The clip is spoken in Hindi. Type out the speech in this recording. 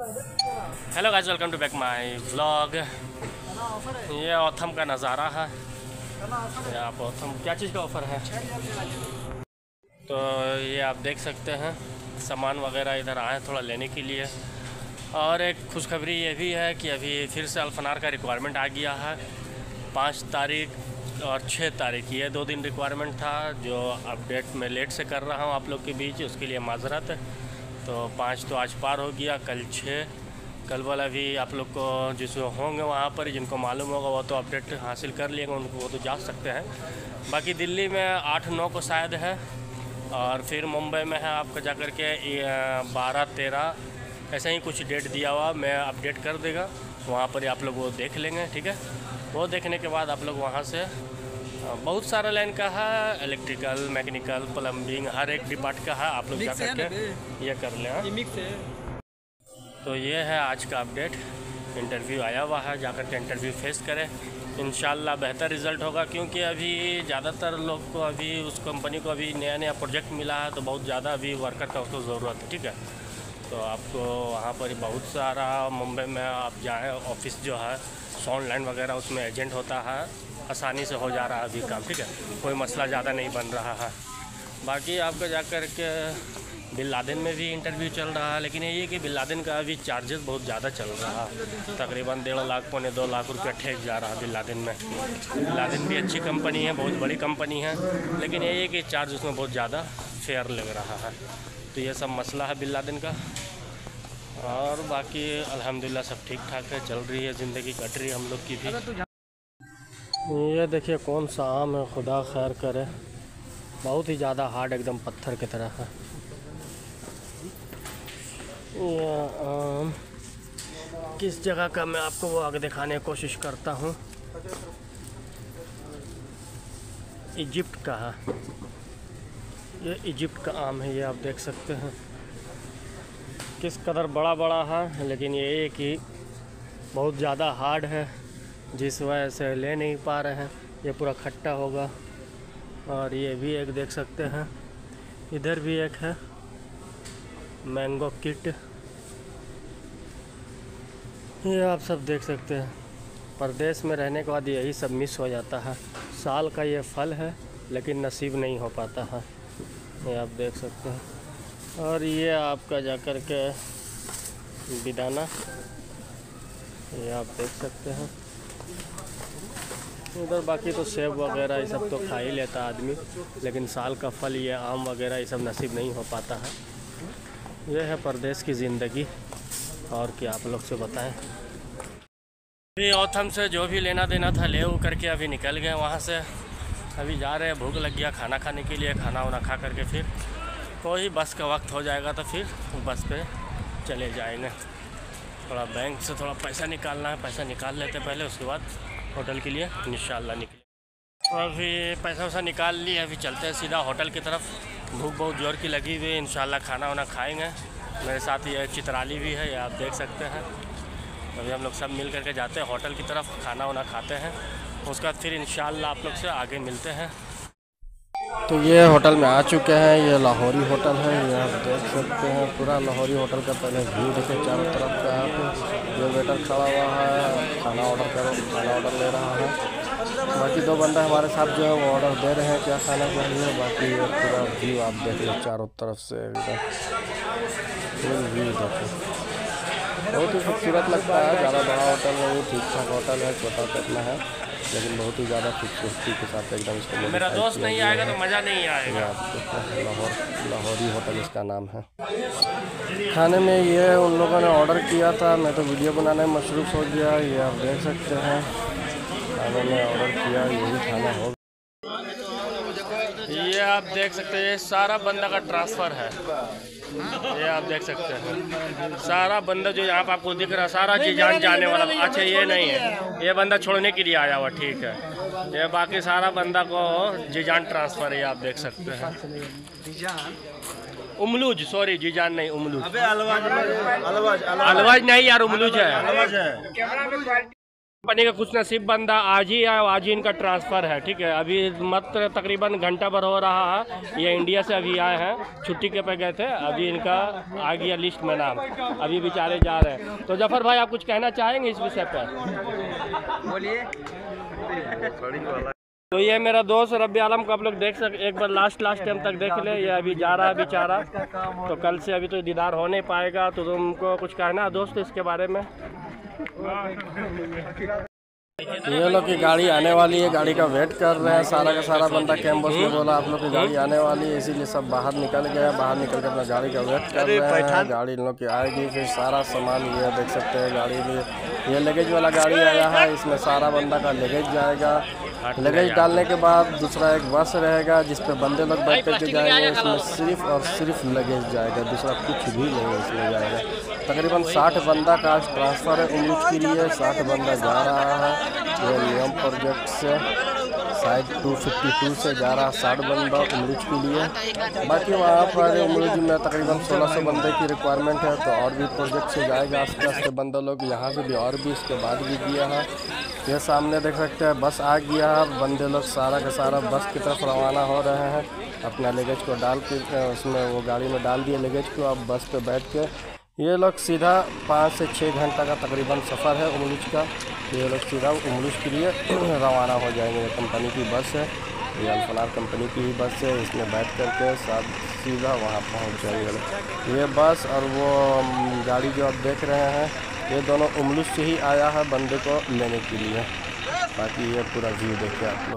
Hello guys welcome to back my vlog ये ऑथम का नज़ारा है। आप ऑथम क्या चीज़ का ऑफ़र है? तो ये आप देख सकते हैं, सामान वगैरह इधर आए थोड़ा लेने के लिए। और एक खुशखबरी ये भी है कि अभी फिर से अल्फनार का रिक्वायरमेंट आ गया है। पाँच तारीख और छः तारीख, ये दो दिन रिक्वायरमेंट था, जो अपडेट मैं लेट से कर रहा हूँ आप लोग के बीच, उसके लिए माजरत। तो पाँच तो आज पार हो गया, कल छः। कल वाला भी आप लोग को जिस होंगे वहाँ पर जिनको मालूम होगा, वो तो अपडेट हासिल कर लिएगा उनको वो तो जा सकते हैं। बाकी दिल्ली में आठ नौ को शायद है, और फिर मुंबई में है आपका जा कर के बारह तेरह। ऐसा ही कुछ डेट दिया हुआ, मैं अपडेट कर देगा, वहाँ पर ही आप लोग वो देख लेंगे, ठीक है? वो देखने के बाद आप लोग वहाँ से बहुत सारा लाइन का है इलेक्ट्रिकल मैकेनिकल प्लम्बिंग हर एक डिपार्ट का है आप लोग जा करके ये कर लें हाँ। तो ये है आज का अपडेट इंटरव्यू आया हुआ है जाकर के इंटरव्यू फेस करें। इन बेहतर रिज़ल्ट होगा क्योंकि अभी ज़्यादातर लोग को अभी उस कंपनी को अभी नया नया प्रोजेक्ट मिला है तो बहुत ज़्यादा अभी वर्कर का उसको ज़रूरत है ठीक है? तो आपको वहाँ पर बहुत सारा मुंबई में आप जाएँ ऑफ़िस जो है साउंड लाइन वगैरह उसमें एजेंट होता है। आसानी से हो जा रहा है अभी काम, ठीक है? कोई मसला ज़्यादा नहीं बन रहा है। बाकी आपको जा कर के बिल लादेन में भी इंटरव्यू चल रहा है, लेकिन ये कि बिल लादेन का अभी चार्जेस बहुत ज़्यादा चल रहा है। तकरीबन डेढ़ लाख, पौने दो लाख रुपया ठेक जा रहा है बिल लादेन में। बिल लादेन भी अच्छी कंपनी है, बहुत बड़ी कंपनी है, लेकिन ये कि चार्ज उसमें बहुत ज़्यादा फेयर लग रहा है। तो ये सब मसला है बिल लादेन का। और बाकी अल्हम्दुलिल्लाह सब ठीक ठाक है, चल रही है, ज़िंदगी कट रही है हम लोग की भी। ये देखिए कौन सा आम है, खुदा खैर करे। बहुत ही ज़्यादा हार्ड एकदम पत्थर की तरह है। ये आम, किस जगह का मैं आपको वो आगे दिखाने की कोशिश करता हूँ? इजिप्ट का है। ये इजिप्ट का आम है, ये आप देख सकते हैं। किस कदर बड़ा बड़ा है, लेकिन ये एक ही बहुत ज़्यादा हार्ड है। जिस वजह से ले नहीं पा रहे हैं, ये पूरा खट्टा होगा। और ये भी एक देख सकते हैं। इधर भी एक है, मैंगो किट। ये आप सब देख सकते हैं। परदेश में रहने के बाद यही सब मिस हो जाता है। साल का ये फल है, लेकिन नसीब नहीं हो पाता है। ये आप देख सकते हैं। और ये आपका जाकर के बिदाना ये आप देख सकते हैं। उधर बाकी तो सेब वगैरह ये सब तो खा ही लेता आदमी, लेकिन साल का फल ये आम वगैरह ये सब नसीब नहीं हो पाता है। यह है परदेश की ज़िंदगी, और क्या आप लोग से बताएँ। अभी औथम से जो भी लेना देना था ले करके अभी निकल गए वहाँ से। अभी जा रहे हैं, भूख लग गया खाना खाने के लिए, खाना वाना खा करके फिर कोई बस का वक्त हो जाएगा तो फिर बस पे चले जाएँगे। थोड़ा बैंक से थोड़ा पैसा निकालना है, पैसा निकाल लेते पहले, उसके बाद होटल के लिए इन निकले। और अभी पैसा वैसा निकाल लिए, अभी चलते हैं सीधा होटल की तरफ़। भूख बहुत ज़ोर की लगी हुई है इन खाना वाना खाएँगे। मेरे साथ ये चित्राली भी है, ये आप देख सकते हैं। अभी हम लोग सब मिल करके जाते हैं होटल की तरफ़, खाना वाना खाते हैं। उसके बाद फिर इन आप लोग से आगे मिलते हैं। तो ये होटल में आ चुके हैं, ये लाहौरी होटल है, ये आप देख सकते हैं, पूरा लाहौरी होटल का पहले व्यू देखे चारों तरफ़ का आप जो वेटर खड़ा हुआ है, खाना ऑर्डर करो, खाना ऑर्डर ले रहा है। बाकी दो बंदा हमारे साथ जो है वो ऑर्डर दे रहे हैं, क्या खाना चाहिए बाकी ये पूरा व्यू आप देख लो चारों तरफ़ से फुल व्यू देखो। बहुत ही खूबसूरत लगता है ज़्यादा बड़ा होटल है वो ठीक ठाक होटल है छोटा कितना है लेकिन बहुत ही ज़्यादा खूबसूरती के साथ एकदम इसको मेरा दोस्त नहीं आएगा तो मज़ा नहीं आएगा। लाहौर लाहौरी होटल इसका नाम है। खाने में ये उन लोगों ने ऑर्डर किया था मैं तो वीडियो बनाने में मशरूफ़ हो गया ये आप देख सकते हैं। खाने में ऑर्डर किया यही खाना हो आप देख सकते हैं ये सारा बंदा का ट्रांसफ़र है। ये आप देख सकते हैं। सारा बंदा जो यहाँ पर आपको दिख रहा है सारा चीज़ जान जाने वाला। अच्छा ये नहीं है। ये बंदा छोड़ने के लिए आया हुआ ठीक है। ये बाकी सारा बंदा को जीजान ट्रांसफ़र है आप देख सकते हैं। उमलूज सॉरी जीजान नहीं उमलूज। अलवाज अलवाज नहीं यार उमलूज है। कंपनी का कुछ नसीब बंदा आज ही आया आज ही इनका ट्रांसफ़र है ठीक है? अभी मात्र तकरीबन घंटा भर हो रहा है ये इंडिया से अभी आए हैं छुट्टी के पे गए थे अभी इनका आ गया लिस्ट में नाम अभी बेचारे जा रहे हैं। तो ज़फ़र भाई आप कुछ कहना चाहेंगे इस विषय पर? बोलिए। तो ये मेरा दोस्त रबी आलम को आप लोग देख सक एक बार लास्ट लास्ट टाइम तक देख ले ये अभी जा रहा है बेचारा। तो कल से अभी तो दीदार हो नहीं पाएगा तो तुमको कुछ कहना है दोस्त इसके बारे में? ये लोग की गाड़ी आने वाली है गाड़ी का वेट कर रहे हैं सारा का सारा बंदा कैंपस में बोला आप लोग की गाड़ी आने वाली है इसीलिए सब बाहर निकल गए बाहर निकल के अपना गाड़ी का वेट कर रहे हैं गाड़ी इन लोग की आएगी फिर सारा सामान ये देख सकते हैं गाड़ी में ये लगेज वाला गाड़ी आया है इसमें सारा बंदा का लगेज जाएगा। लगेज डालने के बाद दूसरा एक बस रहेगा जिस पर बंदे लोग बैठ करके जाएँगे इसमें सिर्फ़ और सिर्फ़ लगेज जाएगा दूसरा कुछ भी नहीं इसमें जाएगा तकरीबन 60 बंदा का ट्रांसफ़र है उम्मीद के लिए 60 बंदा जा रहा है। ये नियम प्रोजेक्ट से। शायद 252 से जा रहा साठ बंदा उमरूज के लिए। बाकी वहाँ पर उमरूज में तकरीबन 1600 बंदे की रिक्वायरमेंट है तो और भी प्रोजेक्ट से जाएगा आस्ते आस्ते बंदा लोग। यहाँ से भी और भी इसके बाद भी दिया है। ये सामने देख सकते हैं, बस आ गया है। बंदे लोग सारा का सारा बस की तरफ़ रवाना हो रहे हैं। अपना लगेज को डाल के उसमें वो गाड़ी में डाल दिए लगेज को। अब बस पर बैठ के ये लोग सीधा पाँच से छः घंटा का तकरीबन सफ़र है उमरूज का। ये लोग सीधा उमरूज के लिए रवाना हो जाएँगे। कंपनी की बस है। ये अल्फनार कंपनी की ही बस है। इसमें बैठ करके साथ सीधा वहाँ पहुँच जाएँगे। ये बस और वो गाड़ी जो आप देख रहे हैं, ये दोनों उमरूज से ही आया है बंदे को लेने के लिए। बाकी ये पूरा व्यू देखिए आप लोग।